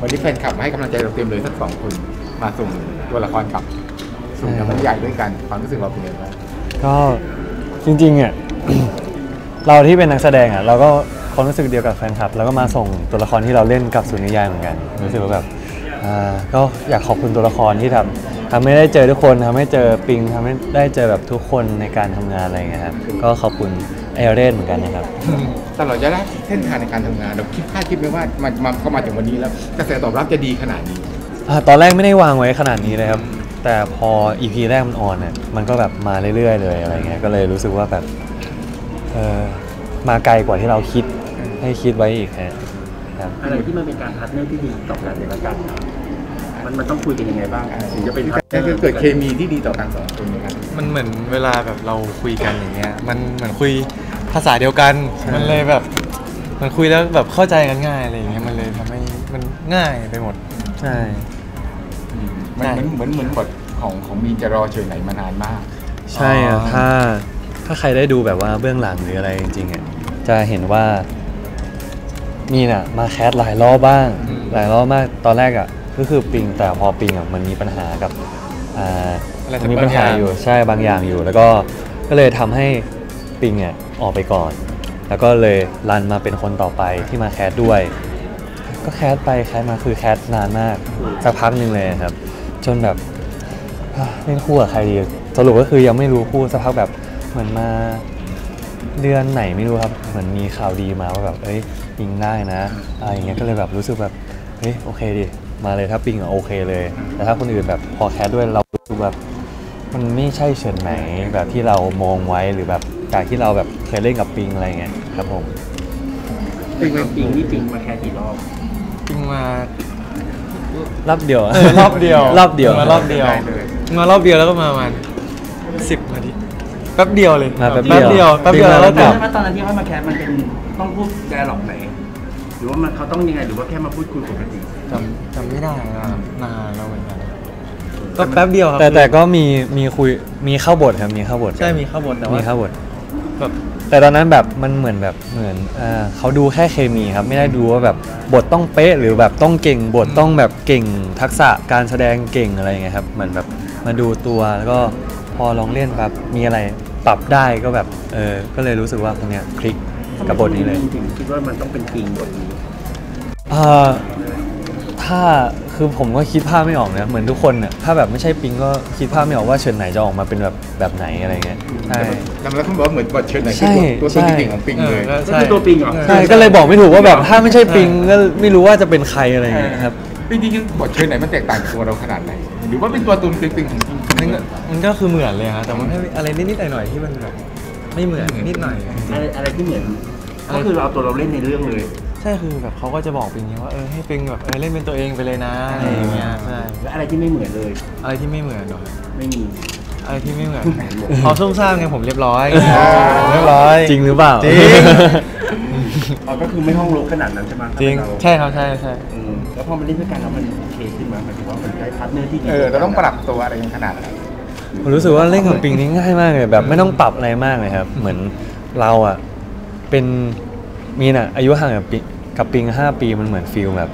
วันนี้แฟนคลับมาให้กำลังใจเราเต็มเลยทั้งสองคนมาส่งตัวละครกลับส่งกับมันใหญ่ด้วยกันความรู้สึกเราเป็นยังไงบ้างก็จริงๆอะ เราที่เป็นนักแสดงอะเราก็ความรู้สึกเดียวกับแฟนคลับ แล้วก็มาส่งตัวละครที่เราเล่นกับสุนิยายเหมือนกันรู้สึกว่าแบบอ่าก็อยากขอบคุณตัวละครที่ทำทำให้ได้เจอทุกคนทำให้เจอปิงทำให้ได้เจอแบบทุกคนในการทำงานอะไรอย่างเงี้ยครับก็ขอบคุณ เอเรนเหมือนกันนะครับ ตลอดระยะเส้นทางในการทำงานเราคิดคาดคิดไหมว่ามันมาเข้ามาถึงวันนี้แล้วกระแสตอบรับจะดีขนาดนี้อ่าตอนแรกไม่ได้วางไว้ขนาดนี้เลยครับแต่พอ EP แรกมันออนเนี่ยมันก็แบบมาเรื่อยๆ เลยอะไรเงี้ยก็เลยรู้สึกว่าแบบเออมาไกลกว่าที่เราคิดให้คิดไว้อีกฮะครับอะไรที่มันเป็นการ partner ที่ดีต่อกันในละกันมันมันต้องคุยกันยังไงบ้างถึงจะเป็นพาร์ทเนอก็คือเกิดเคมีที่ดีต่อกันสองคนนะครับมันเหมือนเวลาแบบเราคุยกันอย่างเงี้ยมันเหมือนคุย ภาษาเดียวกัน มันเลยแบบ มันคุยแล้วแบบเข้าใจกันง่ายอะไรอย่างเงี้ยมันเลยทำให้มันง่ายไปหมด ใช่ มันเหมือนเหมือนเหมือนบทของของมีนจะรอเฉยไหนมานานมาก ใช่อะอ๋อถ้าถ้าใครได้ดูแบบว่าเบื้องหลังหรืออะไรจริงๆอะจะเห็นว่า มีน่ะ มาแคสหลายรอบบ้าง หลายรอบมากตอนแรกอะก็คือปิงแต่พอปิงอะมันมีปัญหากับอ่าอะไรมันมีปัญหาอยู่ใช่บางอย่างอยู่ แล้วก็ก็เลยทำให้ ปิงอะออกไปก่อน แล้วก็เลยรันมาเป็นคนต่อไปที่มาแคสด้วย ก็แคสไปแคสมาคือแคสนานมากสักพักหนึ่งเลยครับ จนแบบอะเล่นคู่กับใครดีสรุปก็คือยังไม่รู้คู่สักพักแบบเหมือนมาเดือนไหนไม่รู้ครับเหมือนมีข่าวดีมาว่าแบบเอ้ยปิงได้นะอะไรอย่างเงี้ยก็เลยแบบรู้สึกแบบเฮ้ยโอเคดิมาเลยถ้าปิงอะโอเคเลย แต่ถ้าคนอื่นแบบพอแคสด้วยเรารู้สึกแบบมันไม่ใช่เฉินไหนแบบที่เรามองไว้หรือแบบ จากที่เราแบบเคยเล่นกับปิงอะไรเงี้ยครับผมปิงปิงนี่ปิงมาแค่กี่รอบจริงมารอบเดียวเออรอบเดียวรอบเดียวมารอบเดียวได้เลยมารอบเดียวแล้วก็มาประมาณสิบนาทีแป๊บเดียวเลยมาแป๊บแป๊บเดีเดียยววแป๊บเดียวแล้วก็กลับใช่ไหมตอนนั้นที่เขามาแคสมันเป็นต้องพูดแดร์หลอกไหนหรือว่ามันเขาต้องยังไงหรือว่าแค่มาพูดคุยปกติจำจำไม่ได้แล้วนานแล้วเหมือนกันก็แป๊บเดียวครับแต่แต่ก็มีมีคุยมีเข้าบทครับมีเข้าบทใช่มีข้าวบนแต่ว่ามีเข้าบท แบบแต่ตอนนั้นแบบมันเหมือนแบบเหมือนอ่าเขาดูแค่เคมีครับไม่ได้ดูว่าแบบบทต้องเป๊ะหรือแบบต้องเก่งบทต้องแบบเก่งทักษะการแสดงเก่งอะไรอย่างเงี้ยครับเหมือนแบบมาดูตัวแล้วก็พอลองเล่นแบบมีอะไรปรับได้ก็แบบเออก็เลยรู้สึกว่าตรงเนี้ยคลิกกับบทนี้เลยจริงๆคิดว่ามันต้องเป็นปิงบทนี้อ่าถ้า คือผมก็คิดภาพไม่ออกนะเหมือนทุกคนเนี่ยถ้าแบบไม่ใช่ปิงก็คิดภาพไม่ออกว่าเฉินไหนจะออกมาเป็นแบบแบบไหนอะไรเงี้ยใช่แล้วแล้วคุณบอกว่าเหมือนบทเชิญไหนใช่คือตัวตัวใช่ จริงๆของปิงเลยเออก็คือตัวปิงเหรอใช่ก็เลยบอกไม่ถูกว่าแบบถ้าไม่ใช่ปิงก็ไม่รู้ว่าจะเป็นใครอะไรอย่างเงี้ยครับ จริงๆบทเชิญไหนมันแตกต่างจากตัวเราขนาดไหน หรือว่าเป็นตัวตนปิงๆของจริงมันก็มันก็คือเหมือนเลยฮะแต่มันแค่อะไรนิดๆหน่อยๆที่มันแบบไม่เหมือนนิดหน่อย อะไรอะไรที่เหมือนก็คือเราเอาตัวเราเล่นในเรื่องเลย ใช่คือแบบเขาก็จะบอกปิงอย่างเงี้ยว่าเออให้ปิงแบบเออเล่นเป็นตัวเองไปเลยนะอะไรอย่างเงี้ยใช่และอะไรที่ไม่เหมือนเลย อะไรที่ไม่เหมือนหรอกไม่มีอะไรที่ไม่เหมือนเขาซุ่มซ่ามไงผมเรียบร้อยอ๋อเรียบร้อย จริงหรือเปล่าจริงอ๋อก็คือไม่ห้องรกขนาดนั้นใช่ไหมจริงถ้าเป็นเาใช่ครับใช่ใช่อืมแล้วพอมาเล่นด้วยกันแล้วมันโอเคขึ้นมาหมายถึงว่ามันได้ partner ที่ดีเออเราต้องปรับตัวอะไรกันขนาดไหนผมรู้สึกว่าเล่นกับปิงนี่ง่ายมากเลยแบบไม่ต้องปรับอะไรมากเลยครับ เหมือนเราอะเป็น มีน่ะอายุห่างกับปิงกับปิงห้าปีมันเหมือน feel แบบ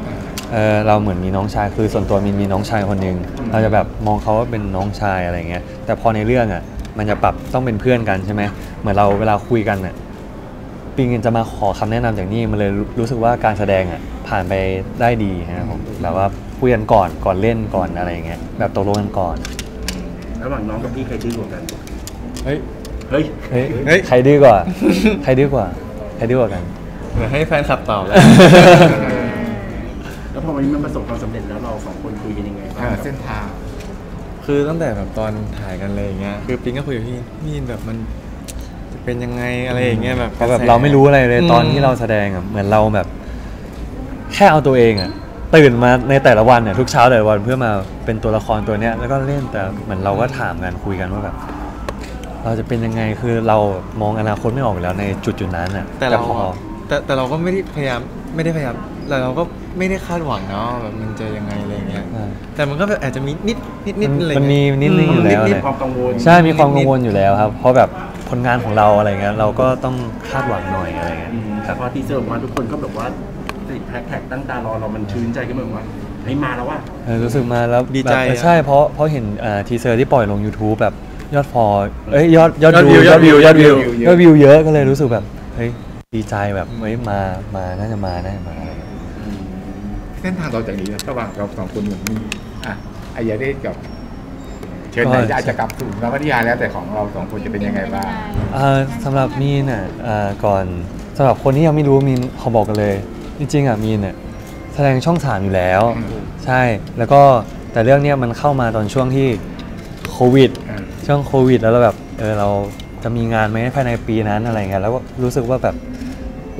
เออเราเหมือนมีน้องชายคือส่วนตัวมีมีน้องชายคนหนึ่งเราจะแบบมองเขาว่าเป็นน้องชายอะไรเงี้ยแต่พอในเรื่องอะมันจะปรับต้องเป็นเพื่อนกันใช่ไหมเหมือนเราเวลาคุยกันอะปิงจะมาขอคำแนะนำจากนี่มันเลยรู้รู้สึกว่าการแสดงอะผ่านไปได้ดีนะครับผมแบบว่าคุยกันก่อนก่อนเล่นก่อนอะไรอย่างเงี้ยแบบตกลงกันก่อน ระหว่างน้องกับพี่ใครดื้อกว่ากันเฮ้ยเฮ้ยเฮ้ยเฮ้ยใครดื้อกว่า ใครดื้อกว่าใครดื้อกว่ากัน เดี๋ยวให้แฟนคลับตอบแล้ว แล้วพอวันนี้มันประสบความสำเร็จแล้วเราสองคนคุยกันยังไงบ้าเองอเส้นทาง คือตั้งแต่แบบตอนถ่ายกันเลยอย่างเงี้ยคือปิงก็คุยกับพี่พี่แบบมันจะเป็นยังไงอะไรอย่างเงี้ยแบบเพราะแบบกะสเราไม่รู้อะไรเลยมตอนที่เราแสดงอะเหมือนเราแบบ แค่เอาตัวเองอะตื่นมาในแต่ละวันเนี่ยทุกเช้าแต่ละวันเพื่อมาเป็นตัวละครตัวเนี้ยแล้วก็เล่นแต่เหมือนเราก็ถามกันคุยกันว่าแบบ เราจะเป็นยังไงคือเรามองอนาคตไม่ออกอยู่แล้วในจุดจุดๆนั้นอะแต่เราพอ แต่แต่เราก็ไม่ได้พยายามไม่ได้พยายามแต่เราก็ไม่ได้คาดหวังเนาะแบบมันจะยังไงอะไรอย่างเงี้ยใช่แต่มันก็แบบอาจจะมีนิดนิดนิดมันอะไรมันมีเงี้นิดนึงอยู่แล้วนิดแหละความกังวลใช่มีความกังวลอยู่แล้วครับ เพราะแบบผลงานของเราอะไรเงี้ยเราก็ต้องคาดหวังหน่อยอะไรเงี้ยอืมคแต่พอ teaser ออกมาทุกคนก็แบบว่าติดแฮฮชแท็กตั้งตารอเรามันชื้นใจขึ้นมาว่าเฮ้ยมาแล้วว่าเออรู้สึกมาแล้วดีใจแบบอะใช่เพราะเพราะเห็น teaser ที่ปล่อยลง YouTube แบบยอด follow เอ้ยยอดยอดยอดดูวิวยอดวิวยอดวิวยอดวิวเยอะก็เลยรู้สึกแบบเฮ้ย ดีใจแบบเฮ้ยมามาน่าจะมาน่าจะมาอะไรอย่างเงี้ยเส้นทางต่อจากนี้ระหว่างเราสองคนเหมือนมีอะอายาเดชกับเชิญไหนอาจจะกลับสู่นวนิยายแล้วแต่ของเราสองคนจะเป็นยังไงบ้างอ่าสำหรับมีนอะอ่าก่อนสำหรับคนที่ยังไม่รู้มีนเขาบอกกันเลย จริงๆอะมีนเนี่ยแสดงช่องสามอยู่แล้วอืมใช่แล้วก็แต่เรื่องเนี้ยมันเข้ามาตอนช่วงที่โควิดอ่าช่วงโควิด แล้วเราแบบเออเรา จะมีงานไหมภายในปีนั้นอะไรเงี้ยแล้วก็รู้สึกว่าแบบ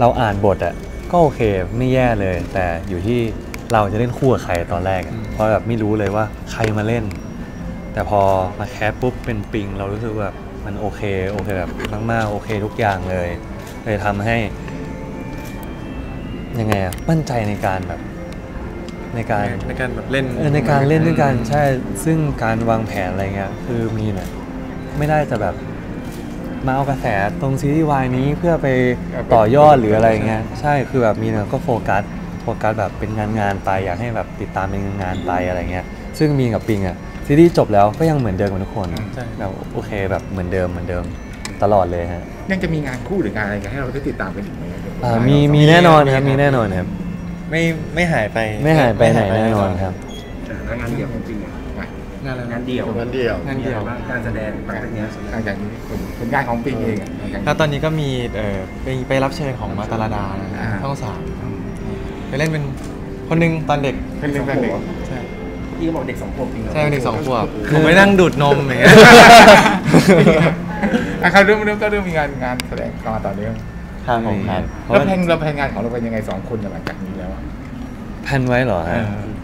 เราอ่านบทอะก็โอเคไม่แย่เลย แต่อยู่ที่เราจะเล่นคู่กับใครตอนแรกอะอืมเพราะแบบไม่รู้เลยว่าใครมาเล่น แต่พอมาแคสปุ๊บเป็นปิง เรารู้สึกว่าแบบมันโอเคโอเคแบบมากๆโอเคทุกอย่างเลย เลยทำให้ ยังไงอะมั่นใจในการแบบในการในการแบบเล่นเออในการเล่นด้วยกันใช่ซึ่งการวางแผนอะไรเงี้ยคือมีเนี่ยไม่ได้จะแบบ มาเอากระแสตรงซีรีส์วายนี้เพื่อไปต่อยอดหรืออะไรเงี้ยใช่คือแบบมีเนี่ยก็โฟกัสโฟกัสแบบเป็นงานงานๆไปอยากให้แบบติดตามเป็นงานๆไปอะไรเงี้ยซึ่งมีกับปิงอะซีรีส์จบแล้วก็ยังเหมือนเดิมกับทุกคนใช่แบบโอเคแบบเหมือนเดิมเหมือนเดิมตลอดเลยฮะยังจะมีงานคู่หรืองานอะไรกันให้เราได้ติดตามกันอีกไหมอ่ามีมีแน่นอนครับมีแน่นอนครับไม่ไม่หายไปไม่หายไปไหนแน่นอนครับแล้วงานเดี่ยวของจริงอะ งานอะไรงานเดี่ยวงานเดียวงานเดี่ยวบ้างการแสดงหลังจากเนี้ยหลังจากนี้เป็นงานของปิงเองอะหลังจากนี้แล้วตอนนี้ก็มีเอ่อไปไปรับเชิญของมาตาลาดานะอ่าช่องสามไปเล่นเป็นคนหนึงตอนเด็กเป็นเรื่องการเด็กใช่พี่ก็บอกเด็กสองขวบจริงเหรอใช่เป็นเด็กสองขวบผมไปนั่งดูดนมอย่างเงี้ยอะเขาเริ่มเริ่มก็เริ่มมีงานงานแสดงเข้ามาต่อเนื่องครับผมครับแล้วแผนเราแผนงานของเราเป็นยังไงสองคนหลังจากนี้แล้วอะแพลนไว้เหรอเอฮะอ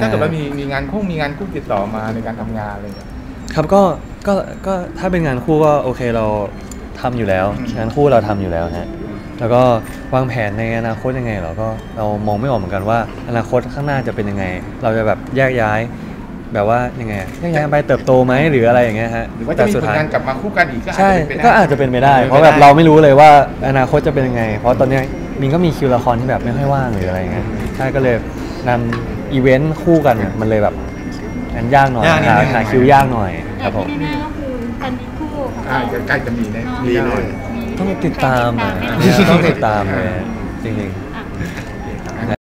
ถ้าเกิดว่ามีมีงานคู่มีงานคู่ติดต่อมาในการทำงานอะไรอย่างเงี้ยครับก็ก็ก็ถ้าเป็นงานคู่ก็โอเคเราทำอยู่แล้วอืมงานคู่เราทำอยู่แล้วฮะแล้วก็วางแผนในอนาคตยังไงเราก็เรามองไม่ออกเหมือนกันว่า อนาคตข้างหน้าจะเป็นยังไง เราจะแบบแยกย้าย แบบว่ายังไงแยกย้ายไปเติบโตไหมหรืออะไรอย่างเงี้ยฮะหรือว่าจะแต่มีสุดผลท้ายงานกลับมาคู่กันอีกก็อาจใช่จะเป็นไปได้ก็อาจจะเป็นไปได้ เพราะแบบเราไม่รู้เลยว่าอนาคตจะเป็นยังไง เพราะตอนเนี้ยมินก็มีคิวละครที่แบบไม่ค่อยว่างหรืออะไรอย่างเงี้ยใช่ก็เลยนำ อีเวนต์คู่กันเนี่ยมันเลยแบบอันยากหน่อยยากนิดหานึง หาคิวยากหน่อยคแต่รับผม ที่แน่ๆก็คือแคนดี้คู่ของอ่าเราเดี๋ยวใกล้จะมีแน่เนาะมีหน่อยมีต้องติดตามอะใครติดตามไหมคะต้องติดตามเลยจริงๆ